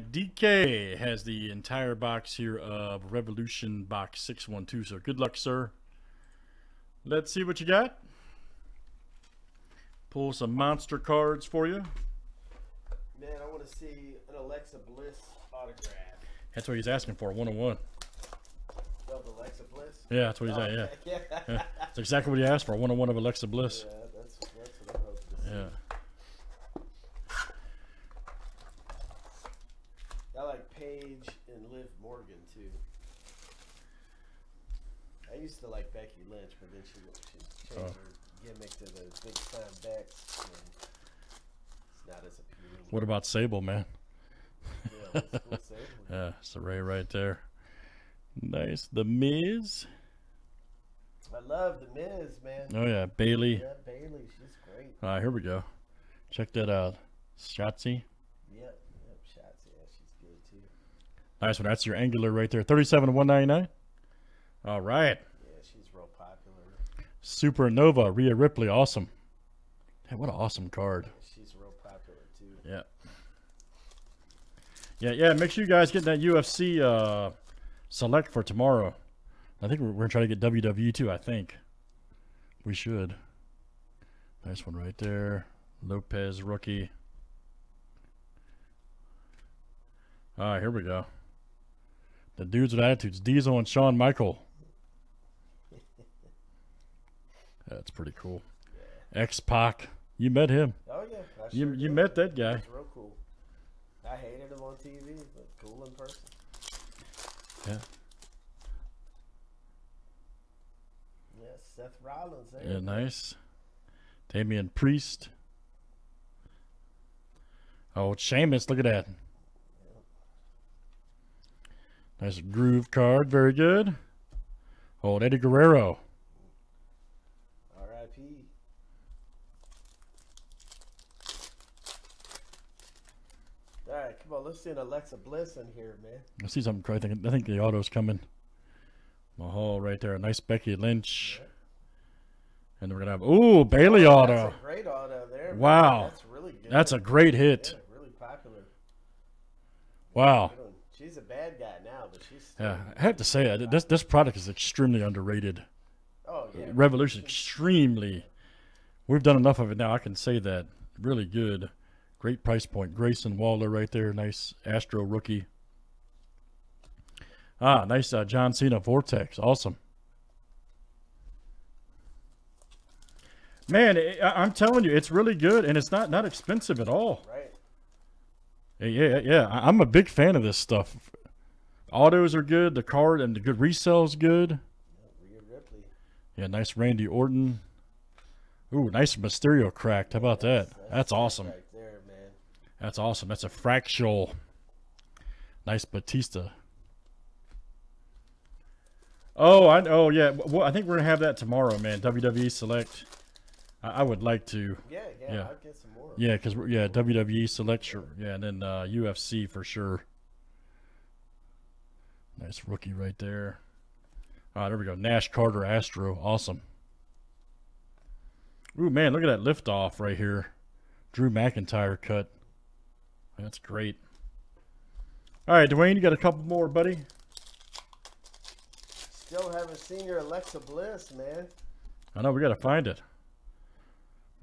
DK has the entire box here of Revolution Box 612. So good luck, sir. Let's see what you got. Pull some monster cards for you. Man, I want to see an Alexa Bliss autograph. That's what he's asking for, 101. Of Alexa Bliss? Yeah, that's what he's Oh, at, yeah. yeah. yeah. That's exactly what he asked for, 101 of Alexa Bliss. Yeah, that's, that's what I'm hoping to see. Yeah. I like Paige and Liv Morgan too. I used to like Becky Lynch, but then she she changed Oh. her gimmick to the Big Time Becks, and it's not as appealing. What about Sable, man? Yeah, school Sable. Yeah, it's a Ray right there. Nice. The Miz. I love the Miz, man. Oh, yeah. Bayley. Yeah, Bayley, she's great. All right, here we go. Check that out. Shotzi. Yep, yep, shots. Yeah, she's good too. Nice one. That's your angular right there. 37 to 199. All right. Yeah, she's real popular. Supernova. Rhea Ripley. Awesome. Hey, what an awesome card. She's real popular too. Yeah. Yeah, yeah. Make sure you guys get that UFC uh, select for tomorrow. I think we're, we're trying to get WWE too. I think we should. Nice one right there. Lopez rookie. All right, here we go. The dudes with attitudes: Diesel and Shawn Michael. That's pretty cool. X Pac. You met him. Oh yeah, I You sure you did. met that guy. He's real cool. I hated him on TV, but cool in person. Yeah. Yeah, Seth Rollins. There. Yeah, nice. Damian Priest. Oh, Sheamus, look at that. Nice groove card, very good. Old Eddie Guerrero. R.I.P. All right, come on. Let's see an Alexa Bliss in here, man. I see something. I think I think the auto's coming. Mahal right there. A nice Becky Lynch. And we're gonna have ooh Bayley oh, auto. That's a great auto there. man. Wow. That's really good. That's a great hit. Yeah, really popular. Wow. She's a bad guy now, but she's. Still, Yeah, I have to say uh, this this product is extremely underrated. Oh yeah. Revolution extremely. We've done enough of it now. I can say that. Really good. Great price point. Grayson Waller right there. Nice Astro rookie. Ah, nice uh, John Cena Vortex. Awesome. Man, I- I- I'm telling you, it's really good, and it's not not expensive at all. Right. Yeah, yeah, I'm a big fan of this stuff. Autos are good. The card and the good resale is good. Yeah, nice Randy Orton. Ooh, nice Mysterio cracked. How about that? That's awesome. That's awesome. That's a fractional. Nice Batista. Oh, I oh yeah. Well, I think we're gonna have that tomorrow, man. WWE Select. I, would like to. Yeah, yeah. Yeah. I'll get some more. Yeah, because yeah, WWE Select. Sure. Yeah, and then uh, UFC for sure. Nice rookie right there. Ah, there we go. Nash Carter Astro. Awesome. Ooh, man, look at that liftoff right here. Drew McIntyre cut. That's great. All right, Dwayne, you got a couple more, buddy? Still haven't seen your Alexa Bliss, man. I know we got to find it.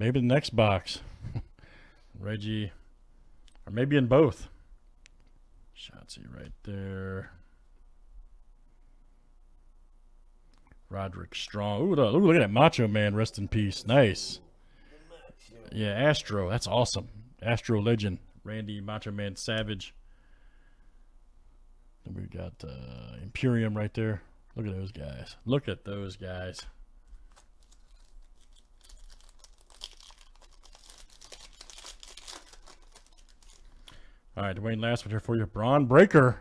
Maybe the next box. Reggie. Or maybe in both. Shotzi right there. Roderick Strong. Ooh, look, look at that Macho Man. Rest in peace. Nice. Yeah, Astro. That's awesome. Astro Legend. Randy Macho Man Savage. Then we got uh, Imperium right there. Look at those guys. Look at those guys. All right, Dwayne, last one here for you. Bron Breakker.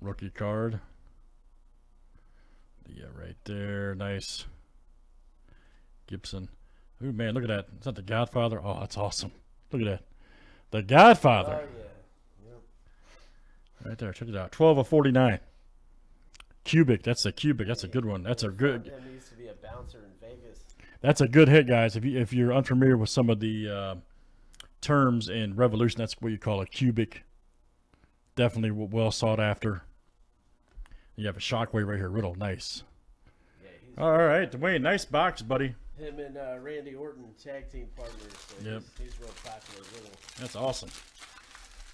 Rookie card. Yeah, right there. Nice. Gibson. Ooh, man, look at that. Is that the Godfather? Oh, that's awesome. Look at that. The Oh Godfather. yeah. Yep. Right there. Check it out. 12 of 49. Cubic. That's a cubic. That's a good one. That's a good. There needs to be a bouncer in Vegas. That's a good hit, guys. If you if you're unfamiliar with some of the uh, terms in Revolution. That's what you call a cubic. Definitely well sought after. You have a shockwave right here, Riddle. Nice. Yeah, All right, Dwayne. Nice box, buddy. him and uh, Randy Orton tag team partners. So Yep. he's, he's real popular him. That's awesome.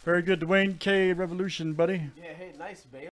Very good, Dwayne K. Revolution, buddy. Yeah, hey, nice Bayley.